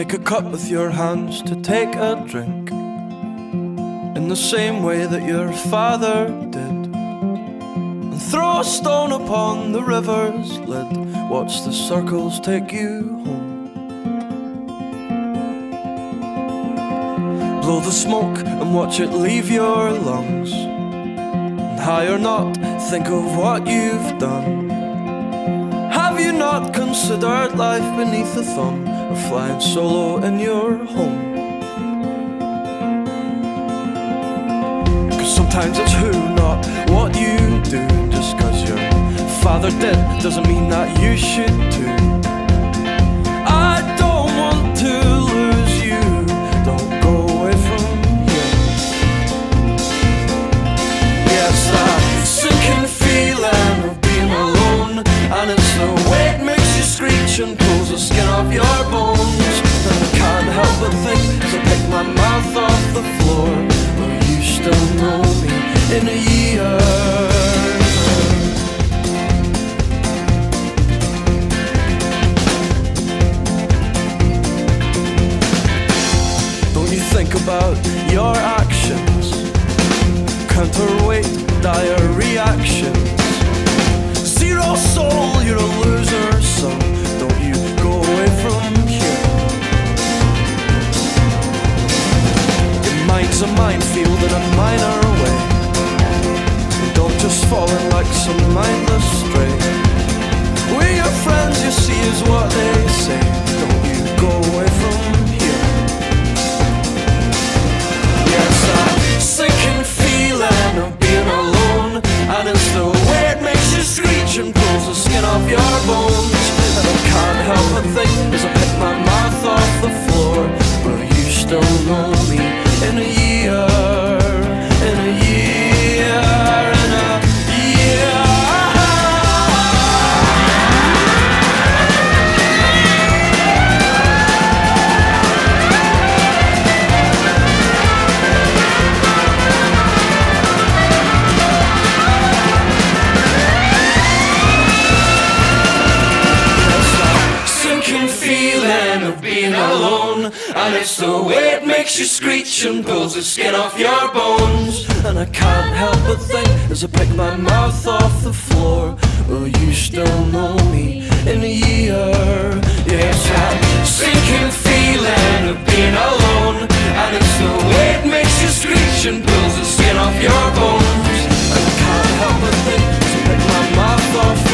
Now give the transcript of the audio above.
Make a cup with your hands to take a drink In the same way that your father did. And throw a stone upon the river's lid. Watch the circles take you home. Blow the smoke and watch it leave your lungs. And high or not, think of what you've done not considered life beneath the thumb of flying solo in your home? Cause sometimes it's who, not what you do Just cause your father did Doesn't mean that you should your actions? Counterweight dire reactions. Zero soul, you're a loser, son. Don't you go away from here. Your mind's a minefield in a minor way. Don't just fall in like some mindless stray. We're friends, you see, is what they being alone. And it's the way it makes you screech and pulls the skin off your bones. And I can't help but think as I pick my mouth off the floor, will you still know me in a year? Yes, I'm sinking feeling of being alone. And it's the way it makes you screech and pulls the skin off your bones. And I can't help but think as I pick my mouth off